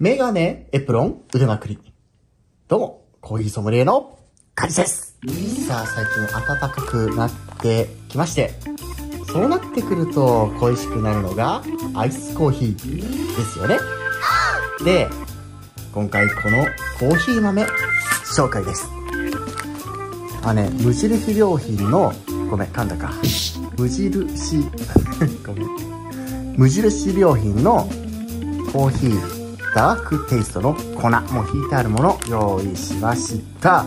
メガネ、エプロン、腕まくり。どうも、コーヒーソムリエのカリです。さあ、最近暖かくなってきまして、そうなってくると恋しくなるのがアイスコーヒーですよね。で、今回このコーヒー豆紹介です。あね、無印良品の、ごめん、噛んだか。無印、ごめん。無印良品のコーヒーダークテイストの粉もう引いてあるもの用意しました。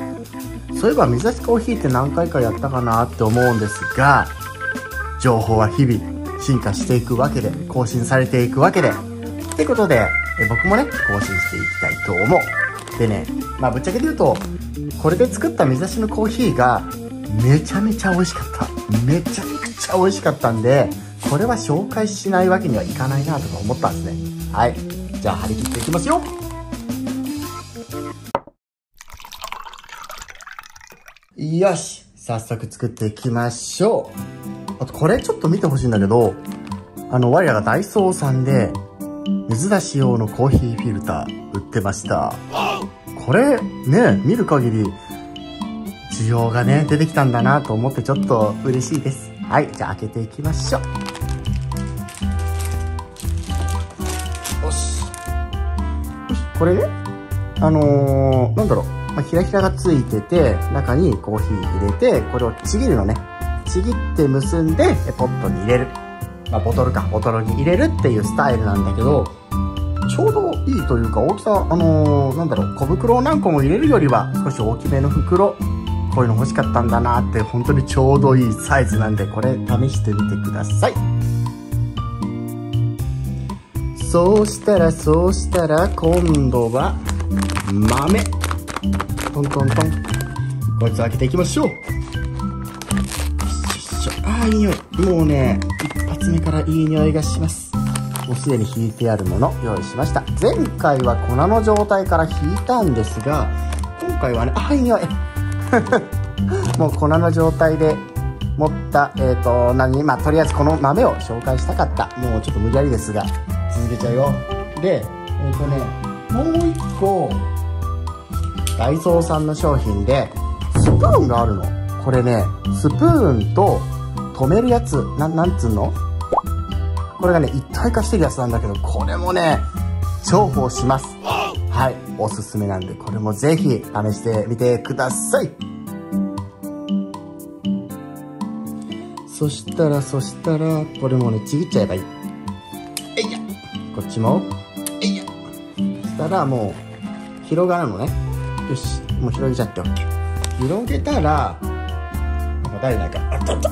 そういえば水出しコーヒーって何回かやったかなって思うんですが情報は日々進化していくわけで更新されていくわけで。ってことでえ僕もね更新していきたいと思う。でねまあぶっちゃけで言うとこれで作った水出しのコーヒーがめちゃめちゃ美味しかった。めちゃくちゃ美味しかったんでこれは紹介しないわけにはいかないなとか思ったんですね。はい。じゃあ張り切っていきますよ。よし早速作っていきましょう。あとこれちょっと見てほしいんだけどあの我らがダイソーさんで水出し用のコーヒーフィルター売ってました。これね見る限り需要がね出てきたんだなと思ってちょっと嬉しいです。はいじゃあ開けていきましょう。これね、あのー、なんだろう、まあ、ひらひらがついてて、中にコーヒー入れて、これをちぎるのね。ちぎって結んで、ポットに入れる。まあ、ボトルか、ボトルに入れるっていうスタイルなんだけど、ちょうどいいというか、大きさ、あのー、なんだろう、小袋を何個も入れるよりは、少し大きめの袋、こういうの欲しかったんだなって、本当にちょうどいいサイズなんで、これ試してみてください。そうしたらそうしたら今度は豆。トントントン。こいつ開けていきましょう。よいしょ。ああいい匂い。もうね一発目からいい匂いがします。もうすでに引いてあるもの用意しました。前回は粉の状態から引いたんですが今回はねああいい匂い。もう粉の状態で持った、えっ、ー、と、何、まあ、とりあえずこの豆を紹介したかった。もうちょっと無理やりですが、続けちゃうよ。でえっ、ー、とねもう一個ダイソーさんの商品でスプーンがあるの。これねスプーンと止めるやつななんつうの？これがね一体化してるやつなんだけどこれもね重宝します。はいおすすめなんでこれもぜひ試してみてください。そしたらそしたらこれもねちぎっちゃえばいい。こっちもえいや。そしたらもう広がるのね。よしもう広げちゃって OK 広げたらなんか誰だかあったあった。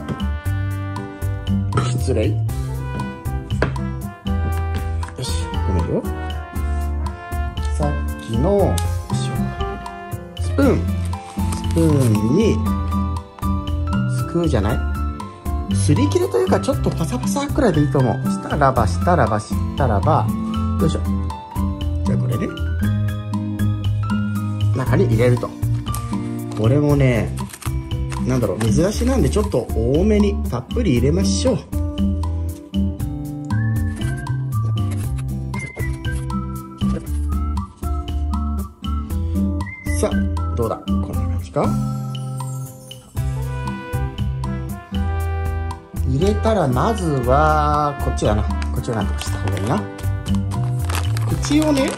失礼。よしごめんよ。さっきのスプーン。スプーンにすくうじゃない？すり切れというかちょっとパサパサくらいでいいと思う。したらばしたらばしたらば。よいしょ。じゃあこれね。中に入れると。これもねなんだろう。水出しなんでちょっと多めにたっぷり入れましょう。さあどうだ。こんな感じか？入れたらまずはこっちだなこっちをなんとかした方がいいな。口をね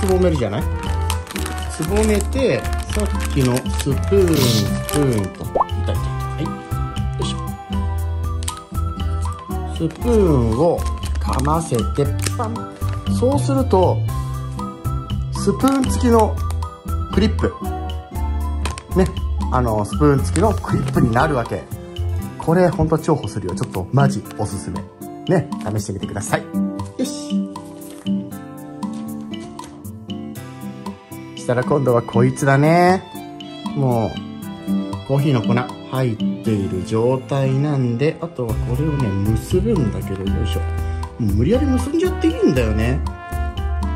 つぼめるじゃない？つぼめてさっきのスプーンスプーンと。いたいたはい。よいしょ。スプーンをかませてパン。そうするとスプーン付きのクリップ。ね。あのスプーン付きのクリップになるわけこれほんと重宝するよ。ちょっとマジおすすめ。ね、試してみてください。よし。したら今度はこいつだね。もう、コーヒーの粉入っている状態なんで、あとはこれをね、結ぶんだけど、よいしょ。もう無理やり結んじゃっていいんだよね。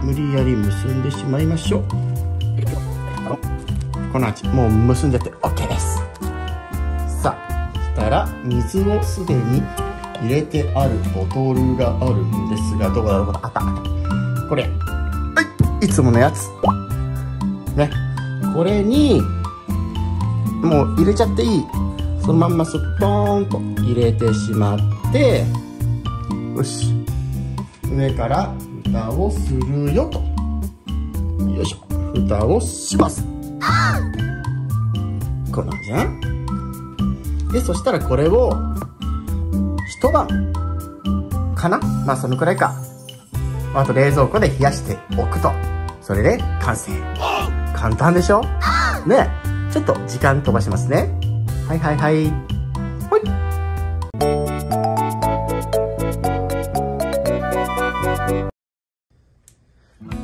無理やり結んでしまいましょう。この味、もう結んじゃって。あ、水をすでに入れてあるボトルがあるんですがどこだどこだあった。これ。はいつものやつ。ね。これにもう入れちゃっていい。そのまんまスッポーンと入れてしまってよし。上から蓋をするよと。よいしょ。蓋をします。こんな感じねでそしたらこれを一晩かな？まあそのくらいか。あと冷蔵庫で冷やしておくと。それで完成。簡単でしょ？ね。ちょっと時間飛ばしますね。はいはいはい。ほい。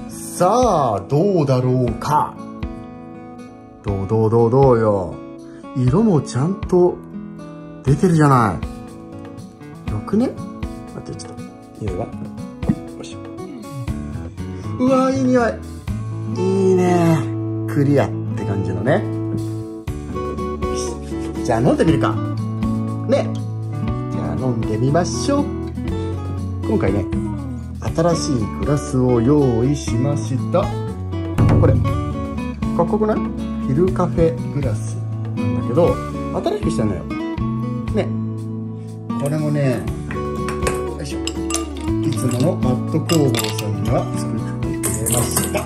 さあどうだろうか？どうどうどうどうよ。色もちゃんと出てるじゃない。よくね待ってちょっと。匂いは？よし。うわいい匂い。いいね。クリアって感じのね。じゃあ飲んでみるか。ね。じゃあ飲んでみましょう。今回ね新しいグラスを用意しました。これかっこよくない？フィルカフェグラスなんだけど新しくしたのよね。これもねよいしょ。いつものマット工房さんが作ってくれました。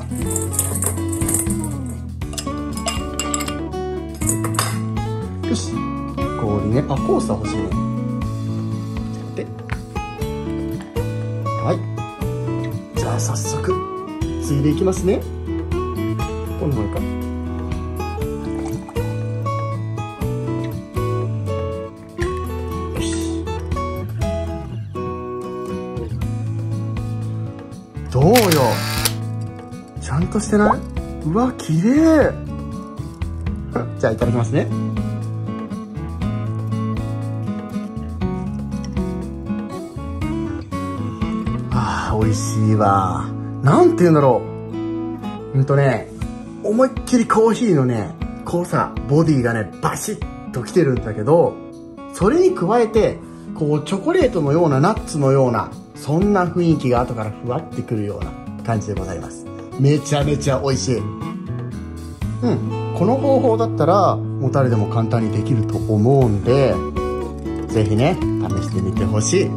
よし。氷ね。あコースター欲しいね。はい。じゃあ早速ついでいきますね。この方か。どうよ。ちゃんとしてない？うわ綺麗。じゃあいただきますね。あー美味しいわ。なんて言うんだろう。うんとね思いっきりコーヒーのね濃さボディがねバシッときてるんだけどそれに加えてこうチョコレートのようなナッツのようなそんな雰囲気が後からふわってくるような感じでございます。めちゃめちゃ美味しい。うん。この方法だったらもう誰でも簡単にできると思うんでぜひね試してみてほしい。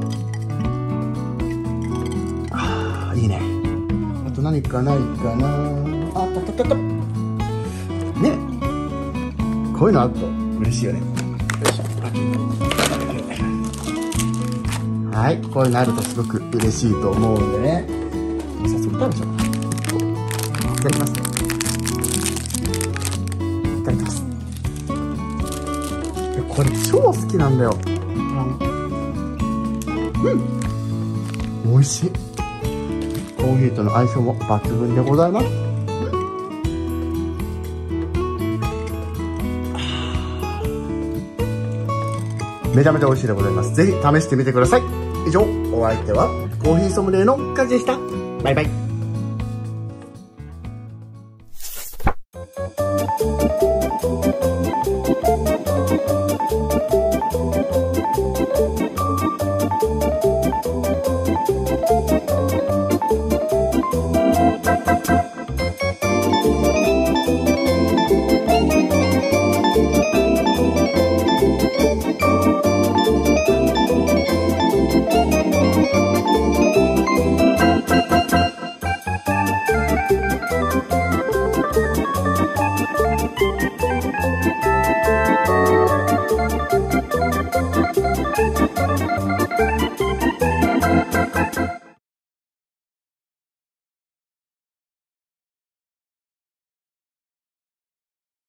あーいいね。あと何かないかな。あたたたたね。こういうのあると嬉しいよね。よいしょ。はいこういうのあるとすごく嬉しいと思うんでね。早速食べちゃおう。いただきますいただきます。これ超好きなんだよ。うん。美味しい。コーヒーとの相性も抜群でございます。めちゃめちゃ美味しいでございます。ぜひ試してみてください。以上お相手はコーヒーソムリエのカジでしたバイバイ。